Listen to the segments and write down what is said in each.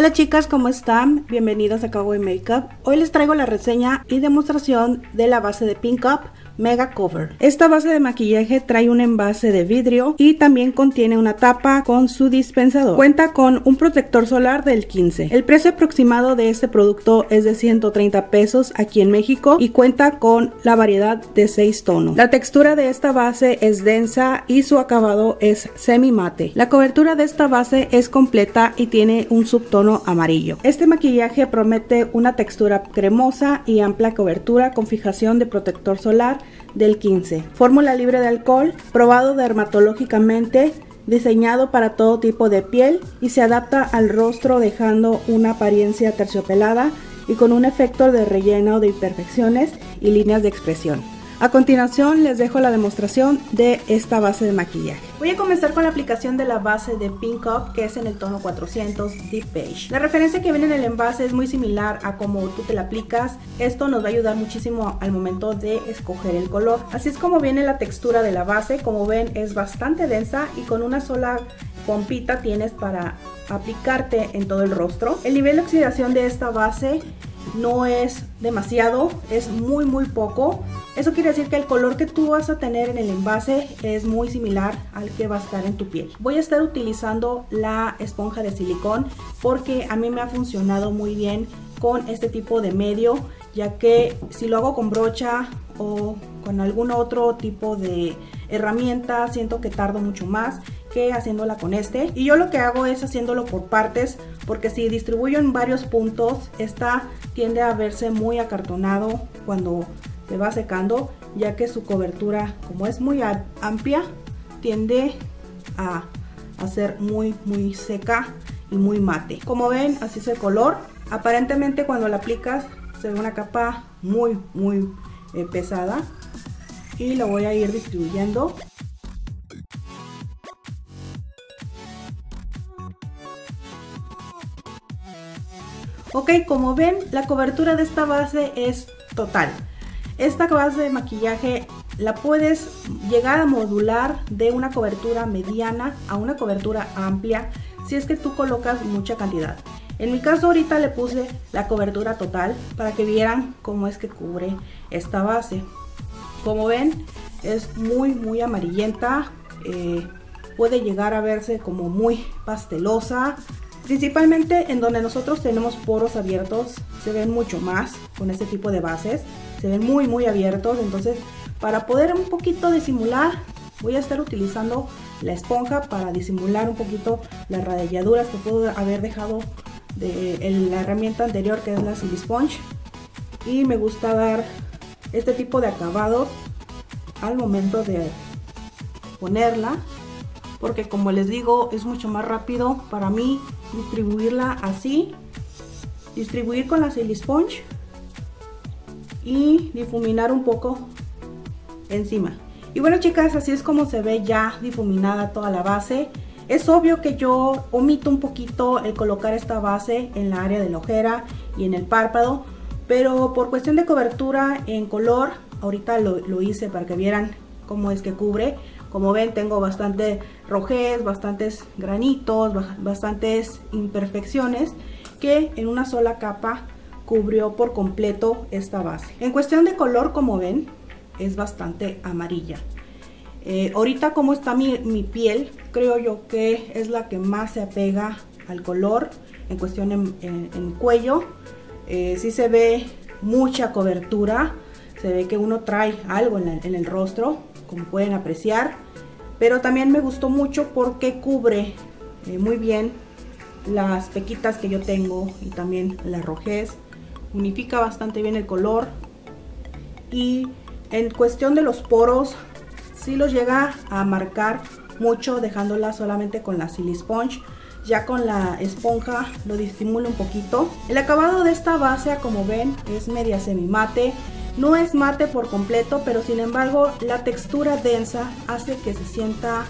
Hola chicas, ¿cómo están? Bienvenidas a Kawaii Makeup. Hoy les traigo la reseña y demostración de la base de Pink Up Mega Cover. Esta base de maquillaje trae un envase de vidrio y también contiene una tapa con su dispensador. Cuenta con un protector solar del 15. El precio aproximado de este producto es de 130 pesos aquí en México y cuenta con la variedad de 6 tonos. La textura de esta base es densa y su acabado es semi mate. La cobertura de esta base es completa y tiene un subtono amarillo. Este maquillaje promete una textura cremosa y amplia cobertura con fijación de protector solar del 15. Fórmula libre de alcohol, probado dermatológicamente, diseñado para todo tipo de piel y se adapta al rostro dejando una apariencia terciopelada y con un efecto de relleno de imperfecciones y líneas de expresión. A continuación les dejo la demostración de esta base de maquillaje. Voy a comenzar con la aplicación de la base de Pink Up que es en el tono 400 Deep Beige. La referencia que viene en el envase es muy similar a como tú te la aplicas. Esto nos va a ayudar muchísimo al momento de escoger el color. Así es como viene la textura de la base. Como ven es bastante densa y con una sola pompita tienes para aplicarte en todo el rostro. El nivel de oxidación de esta base no es demasiado, es muy muy poco. Eso quiere decir que el color que tú vas a tener en el envase es muy similar al que va a estar en tu piel. Voy a estar utilizando la esponja de silicón porque a mí me ha funcionado muy bien con este tipo de medio, ya que si lo hago con brocha o con algún otro tipo de herramienta, siento que tardo mucho más que haciéndola con este. Y yo lo que hago es haciéndolo por partes, porque si distribuyo en varios puntos, esta tiende a verse muy acartonado cuando se va secando, ya que su cobertura, como es muy amplia, tiende a, ser muy, muy seca y muy mate. Como ven, así es el color. Aparentemente cuando la aplicas se ve una capa muy, muy eh, pesada. Y lo voy a ir distribuyendo Ok, como ven, la cobertura de esta base es total. Esta base de maquillaje la puedes llegar a modular de una cobertura mediana a una cobertura amplia si es que tú colocas mucha cantidad. En mi caso ahorita le puse la cobertura total para que vieran cómo es que cubre esta base. Como ven es muy muy amarillenta, eh, puede llegar a verse como muy pastelosa, Principalmente en donde nosotros tenemos poros abiertos, se ven mucho más con este tipo de bases. Se ven muy muy abiertos, entonces para poder un poquito disimular voy a estar utilizando la esponja para disimular un poquito las rayaduras que puedo haber dejado de la herramienta anterior que es la Silly Sponge. Y me gusta dar este tipo de acabado al momento de ponerla porque como les digo es mucho más rápido para mí distribuirla así distribuir con la silly sponge y difuminar un poco encima. Y bueno chicas así es como se ve ya difuminada toda la base. Es obvio que yo omito un poquito el colocar esta base en la área de la ojera y en el párpado pero por cuestión de cobertura en color ahorita lo, lo hice para que vieran cómo es que cubre como ven tengo bastante rojez, bastantes granitos, bastantes imperfecciones que en una sola capa cubrió por completo esta base. En cuestión de color, como ven, es bastante amarilla. Eh, ahorita como está mi, piel, creo yo que es la que más se apega al color en cuestión en, cuello. Eh, sí se ve mucha cobertura, se ve que uno trae algo en el rostro, como pueden apreciar. Pero también me gustó mucho porque cubre eh, muy bien las pequitas que yo tengo y también la rojez. Unifica bastante bien el color. Y en cuestión de los poros, sí los llega a marcar mucho dejándola solamente con la Silly Sponge. Ya con la esponja lo disimula un poquito. El acabado de esta base, como ven, es media semi mate. No es mate por completo, pero sin embargo la textura densa hace que se sienta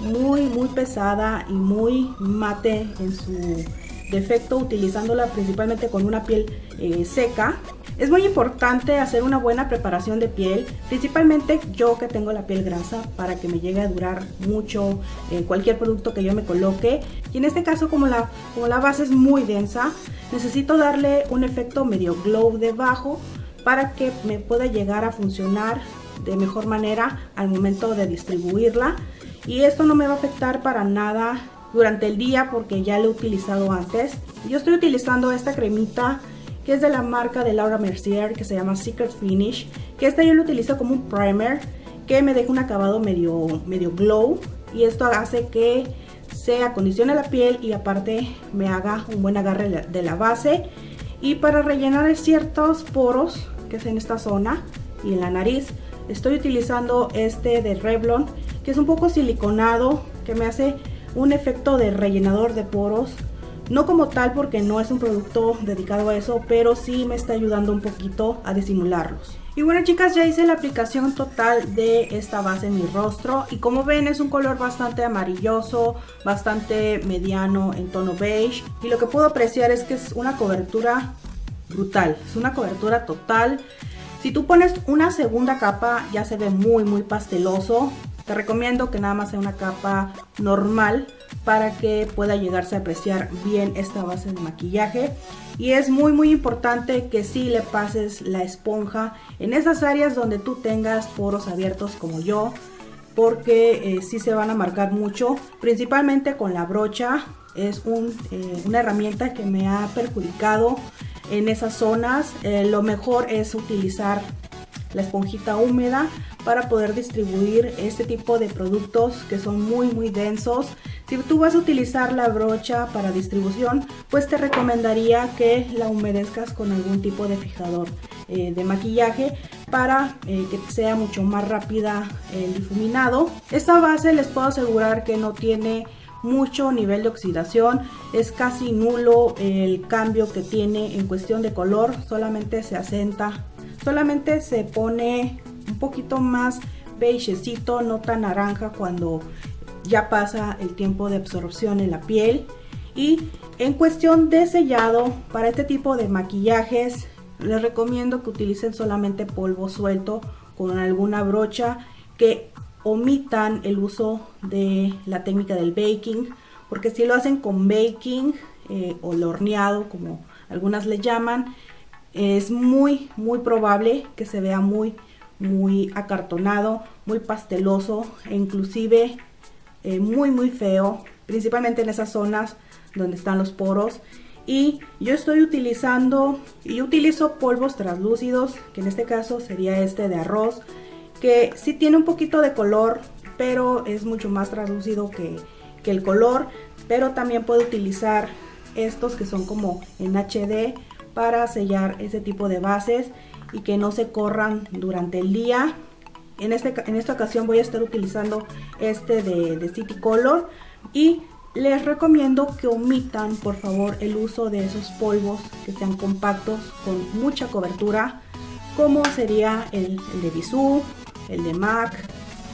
muy muy pesada y muy mate en su defecto utilizándola principalmente con una piel eh, seca Es muy importante hacer una buena preparación de piel, principalmente yo que tengo la piel grasa, para que me llegue a durar mucho eh, cualquier producto que yo me coloque. Y en este caso, como la, como la base es muy densa, necesito darle un efecto medio glow debajo para que me pueda llegar a funcionar de mejor manera al momento de distribuirla. Y esto no me va a afectar para nada durante el día porque ya lo he utilizado antes. Yo estoy utilizando esta cremita que es de la marca de Laura Mercier que se llama Secret Finish, que esta yo lo utilizo como un primer que me deja un acabado medio, medio glow y esto hace que se acondicione la piel y aparte me haga un buen agarre de la base y para rellenar ciertos poros que es en esta zona y en la nariz estoy utilizando este de Revlon que es un poco siliconado que me hace un efecto de rellenador de poros no como tal porque no es un producto dedicado a eso, pero sí me está ayudando un poquito a disimularlos. Y bueno chicas, ya hice la aplicación total de esta base en mi rostro. Y como ven es un color bastante amarilloso, bastante mediano en tono beige. Y lo que puedo apreciar es que es una cobertura brutal, es una cobertura total. Si tú pones una segunda capa ya se ve muy muy pasteloso, te recomiendo que nada más sea una capa normal para que pueda llegarse a apreciar bien esta base de maquillaje. Y es muy muy importante que si le pases la esponja en esas áreas donde tú tengas poros abiertos como yo. Porque eh, si se van a marcar mucho, principalmente con la brocha. Es eh, una herramienta que me ha perjudicado en esas zonas. Eh, lo mejor es utilizar la esponjita húmeda para poder distribuir este tipo de productos que son muy muy densos. Si tú vas a utilizar la brocha para distribución, pues te recomendaría que la humedezcas con algún tipo de fijador eh, de maquillaje para eh, que sea mucho más rápida el difuminado. Esta base les puedo asegurar que no tiene mucho nivel de oxidación, es casi nulo el cambio que tiene en cuestión de color, solamente se asenta solamente se pone un poquito más beigecito, no tan naranja cuando ya pasa el tiempo de absorción en la piel. Y en cuestión de sellado, para este tipo de maquillajes, les recomiendo que utilicen solamente polvo suelto con alguna brocha que omitan el uso de la técnica del baking, porque si lo hacen con baking eh, o el horneado, como algunas le llaman, es muy, muy probable que se vea muy, muy acartonado, muy pasteloso e inclusive eh, muy, muy feo, principalmente en esas zonas donde están los poros. Y yo estoy utilizando, y utilizo polvos translúcidos, que en este caso sería este de arroz, que sí tiene un poquito de color, pero es mucho más translúcido que, que el color. Pero también puedo utilizar estos que son como en HD para sellar ese tipo de bases y que no se corran durante el día. En, este, en esta ocasión voy a estar utilizando este de, City Color y les recomiendo que omitan por favor el uso de esos polvos que sean compactos con mucha cobertura como sería el, de Bisú, el de MAC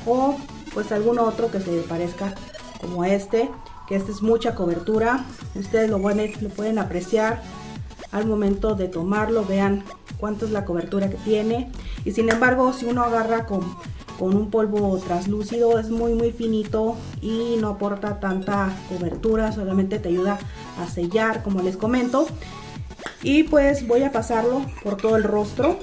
o pues algún otro que se parezca como este que este es mucha cobertura ustedes lo, lo pueden apreciar al momento de tomarlo, vean cuánto es la cobertura que tiene. Y sin embargo, si uno agarra con, con un polvo translúcido, es muy muy finito y no aporta tanta cobertura, solamente te ayuda a sellar, como les comento. Y pues voy a pasarlo por todo el rostro.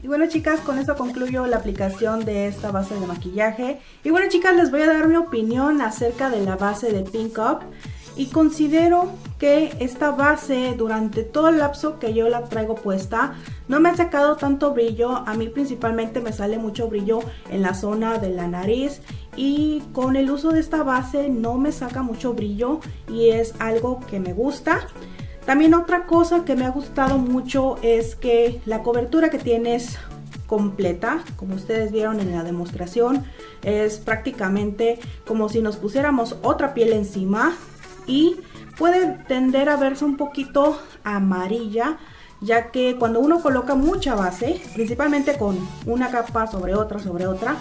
Y bueno chicas, con esto concluyo la aplicación de esta base de maquillaje. Y bueno chicas, les voy a dar mi opinión acerca de la base de Pink Up y considero que esta base durante todo el lapso que yo la traigo puesta no me ha sacado tanto brillo, a mí principalmente me sale mucho brillo en la zona de la nariz y con el uso de esta base no me saca mucho brillo y es algo que me gusta. También otra cosa que me ha gustado mucho es que la cobertura que tiene es completa, como ustedes vieron en la demostración, es prácticamente como si nos pusiéramos otra piel encima y puede tender a verse un poquito amarilla ya que cuando uno coloca mucha base, principalmente con una capa sobre otra sobre otra,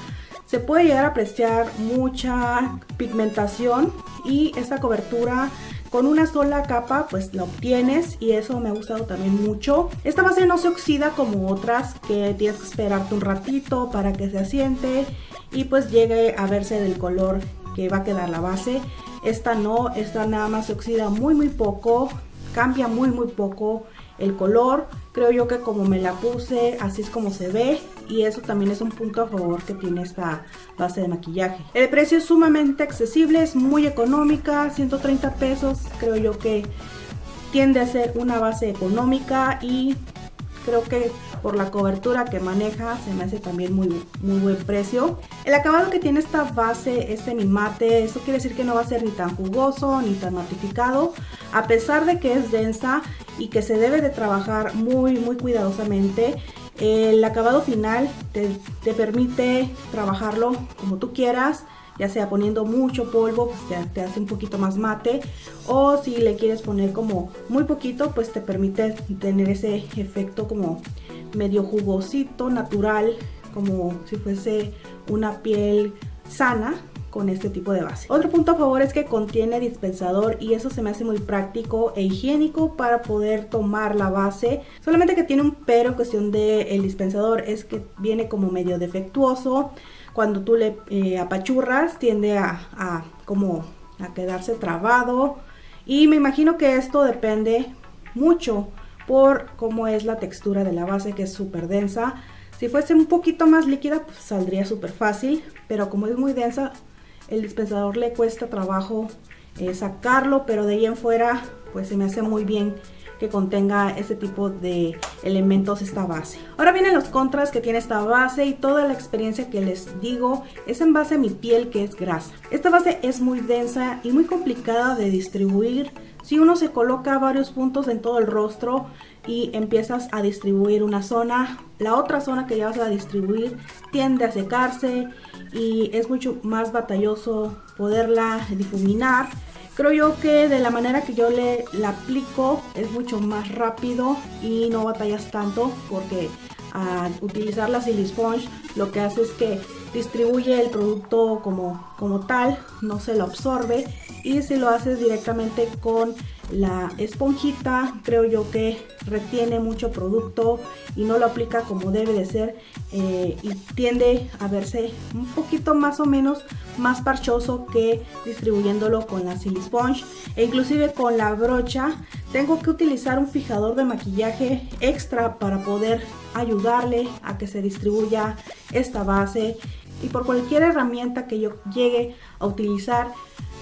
se puede llegar a apreciar mucha pigmentación y esta cobertura con una sola capa pues la obtienes y eso me ha gustado también mucho. Esta base no se oxida como otras que tienes que esperarte un ratito para que se asiente y pues llegue a verse del color que va a quedar la base. Esta no, esta nada más se oxida muy muy poco, cambia muy muy poco el color. Creo yo que como me la puse, así es como se ve. Y eso también es un punto a favor que tiene esta base de maquillaje. El precio es sumamente accesible, es muy económica, 130 pesos. Creo yo que tiende a ser una base económica y creo que por la cobertura que maneja se me hace también muy, muy buen precio. El acabado que tiene esta base es semi mate, eso quiere decir que no va a ser ni tan jugoso ni tan matificado, a pesar de que es densa y que se debe de trabajar muy muy cuidadosamente. El acabado final te, te permite trabajarlo como tú quieras ya sea poniendo mucho polvo, pues te, hace un poquito más mate, o si le quieres poner como muy poquito, pues te permite tener ese efecto como medio jugosito, natural, como si fuese una piel sana con este tipo de base. Otro punto a favor es que contiene dispensador y eso se me hace muy práctico e higiénico para poder tomar la base. Solamente que tiene un pero cuestión del el dispensador es que viene como medio defectuoso. Cuando tú le eh, apachurras tiende a, a como a quedarse trabado y me imagino que esto depende mucho por cómo es la textura de la base que es súper densa. Si fuese un poquito más líquida pues saldría súper fácil, pero como es muy densa el dispensador le cuesta trabajo eh, sacarlo, pero de ahí en fuera pues se me hace muy bien que contenga ese tipo de elementos esta base. Ahora vienen los contras que tiene esta base y toda la experiencia que les digo es en base a mi piel que es grasa. Esta base es muy densa y muy complicada de distribuir si uno se coloca varios puntos en todo el rostro y empiezas a distribuir una zona, la otra zona que ya vas a distribuir tiende a secarse y es mucho más batalloso poderla difuminar. Creo yo que de la manera que yo le la aplico es mucho más rápido y no batallas tanto porque al utilizar la Silly Sponge lo que hace es que distribuye el producto como, como tal, no se lo absorbe y si lo haces directamente con la esponjita creo yo que retiene mucho producto y no lo aplica como debe de ser eh, y tiende a verse un poquito más o menos más parchoso que distribuyéndolo con la Silly Sponge. E inclusive con la brocha tengo que utilizar un fijador de maquillaje extra para poder ayudarle a que se distribuya esta base. Y por cualquier herramienta que yo llegue a utilizar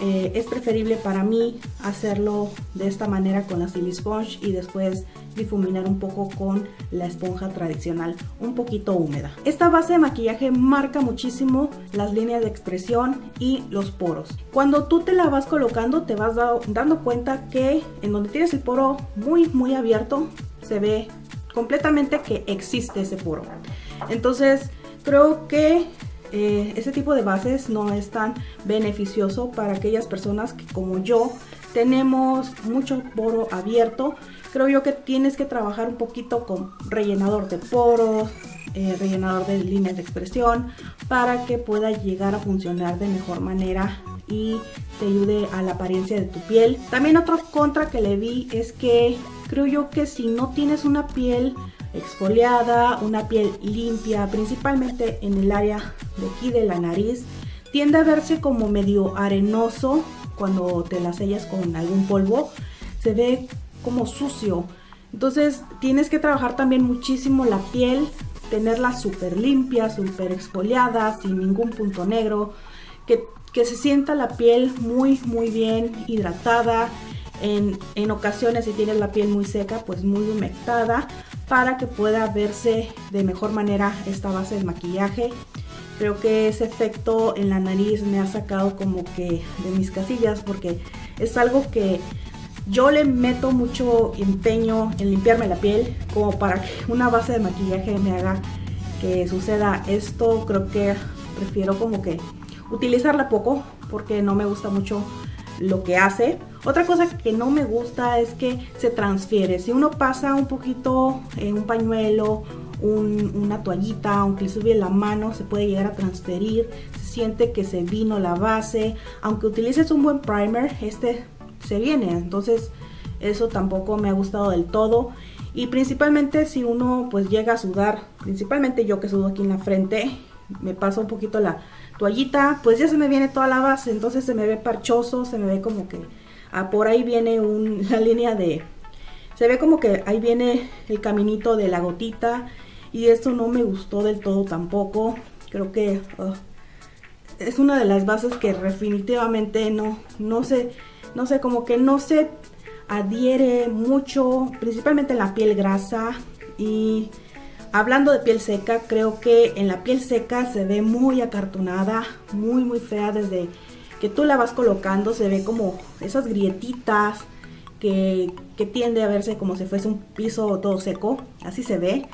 eh, es preferible para mí hacerlo de esta manera con la Silly Sponge y después difuminar un poco con la esponja tradicional un poquito húmeda. Esta base de maquillaje marca muchísimo las líneas de expresión y los poros. Cuando tú te la vas colocando te vas dando cuenta que en donde tienes el poro muy muy abierto se ve completamente que existe ese poro. Entonces creo que eh, ese tipo de bases no es tan beneficioso para aquellas personas que como yo tenemos mucho poro abierto. Creo yo que tienes que trabajar un poquito con rellenador de poros, eh, rellenador de líneas de expresión para que pueda llegar a funcionar de mejor manera y te ayude a la apariencia de tu piel. También otro contra que le vi es que creo yo que si no tienes una piel exfoliada, una piel limpia, principalmente en el área de aquí de la nariz. Tiende a verse como medio arenoso cuando te la sellas con algún polvo. Se ve como sucio. Entonces tienes que trabajar también muchísimo la piel, tenerla súper limpia, súper exfoliada, sin ningún punto negro. Que, que se sienta la piel muy muy bien hidratada. En, en, ocasiones si tienes la piel muy seca, pues muy humectada para que pueda verse de mejor manera esta base de maquillaje. Creo que ese efecto en la nariz me ha sacado como que de mis casillas porque es algo que yo le meto mucho empeño en limpiarme la piel como para que una base de maquillaje me haga que suceda esto. Creo que prefiero como que utilizarla poco porque no me gusta mucho lo que hace. Otra cosa que no me gusta es que se transfiere. Si uno pasa un poquito en un pañuelo, una toallita, aunque sube la mano, se puede llegar a transferir. Se siente que se vino la base. Aunque utilices un buen primer, este se viene. Entonces eso tampoco me ha gustado del todo. Y principalmente si uno pues llega a sudar, principalmente yo que sudo aquí en la frente, me pasa un poquito la toallita, pues ya se me viene toda la base, entonces se me ve parchoso, se me ve como que ah, por ahí viene un, la línea de, se ve como que ahí viene el caminito de la gotita y esto no me gustó del todo tampoco, creo que ah, es una de las bases que definitivamente no, no sé, no sé, como que no se adhiere mucho, principalmente en la piel grasa. Y hablando de piel seca, creo que en la piel seca se ve muy acartonada, muy muy fea desde que tú la vas colocando, se ve como esas grietitas que, que tiende a verse como si fuese un piso todo seco, así se ve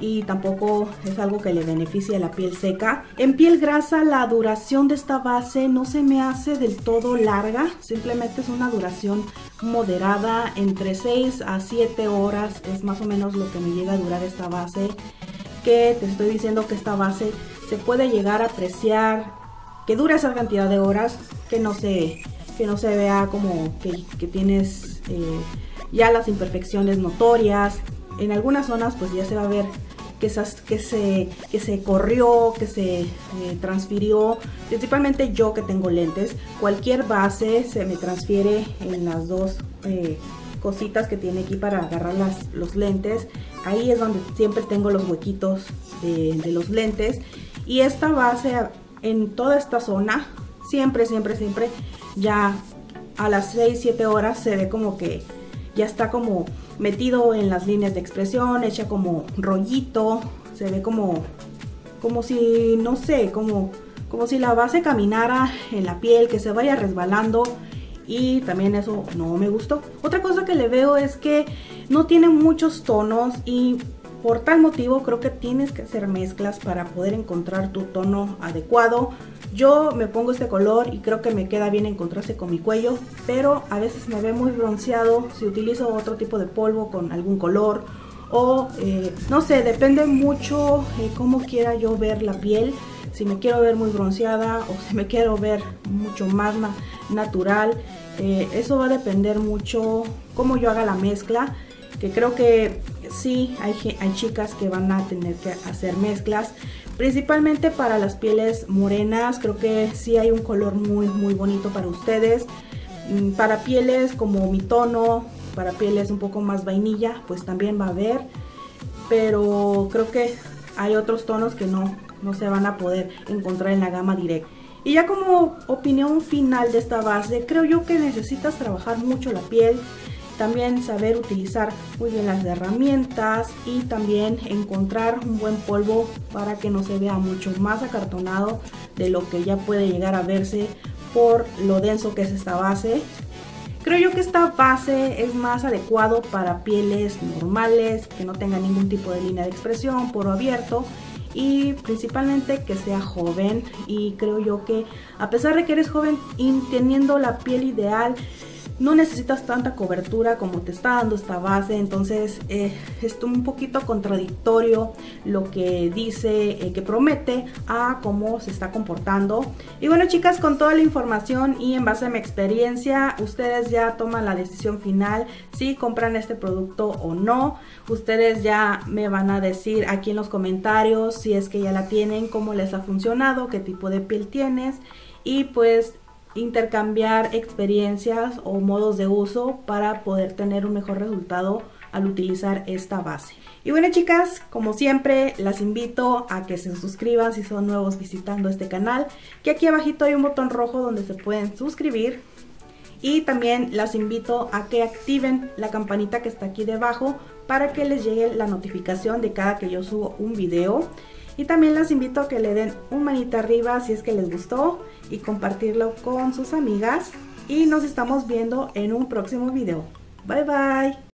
y tampoco es algo que le beneficie a la piel seca. En piel grasa la duración de esta base no se me hace del todo larga, simplemente es una duración moderada, entre 6 a 7 horas es más o menos lo que me llega a durar esta base, que te estoy diciendo que esta base se puede llegar a apreciar, que dura esa cantidad de horas, que no se, que no se vea como que, tienes eh, ya las imperfecciones notorias, en algunas zonas pues ya se va a ver que, que, se, que se corrió, que se eh, transfirió, principalmente yo que tengo lentes, cualquier base se me transfiere en las dos eh, cositas que tiene aquí para agarrar las, los lentes, ahí es donde siempre tengo los huequitos de los lentes. Y esta base en toda esta zona, siempre, siempre, siempre, ya a las 6-7 horas se ve como que ya está como metido en las líneas de expresión, hecha como rollito, se ve como, como si, no sé, como, como si la base caminara en la piel, que se vaya resbalando y también eso no me gustó. Otra cosa que le veo es que no tiene muchos tonos y por tal motivo creo que tienes que hacer mezclas para poder encontrar tu tono adecuado. Yo me pongo este color y creo que me queda bien en contraste con mi cuello, pero a veces me ve muy bronceado si utilizo otro tipo de polvo con algún color o eh, no sé, depende mucho eh, cómo quiera yo ver la piel. Si me quiero ver muy bronceada o si me quiero ver mucho más natural, eh, eso va a depender mucho cómo yo haga la mezcla que creo que sí hay, hay chicas que van a tener que hacer mezclas principalmente para las pieles morenas creo que sí hay un color muy muy bonito para ustedes. Mm, para pieles como mi tono para pieles un poco más vainilla pues también va a haber pero creo que hay otros tonos que no, no se van a poder encontrar en la gama directa. Y ya como opinión final de esta base, creo yo que necesitas trabajar mucho la piel, también saber utilizar muy bien las herramientas y también encontrar un buen polvo para que no se vea mucho más acartonado de lo que ya puede llegar a verse por lo denso que es esta base. Creo yo que esta base es más adecuado para pieles normales, que no tengan ningún tipo de línea de expresión, poro abierto y principalmente que sea joven y creo yo que a pesar de que eres joven y teniendo la piel ideal no necesitas tanta cobertura como te está dando esta base entonces eh, es un poquito contradictorio lo que dice eh, que promete a cómo se está comportando. Y bueno chicas con toda la información y en base a mi experiencia ustedes ya toman la decisión final si compran este producto o no. Ustedes ya me van a decir aquí en los comentarios si es que ya la tienen cómo les ha funcionado qué tipo de piel tienes. Y pues intercambiar experiencias o modos de uso para poder tener un mejor resultado al utilizar esta base. Y bueno chicas, como siempre las invito a que se suscriban si son nuevos visitando este canal, que aquí abajito hay un botón rojo donde se pueden suscribir y también las invito a que activen la campanita que está aquí debajo para que les llegue la notificación de cada que yo subo un video y también las invito a que le den un manita arriba si es que les gustó y compartirlo con sus amigas. Y nos estamos viendo en un próximo video. Bye bye.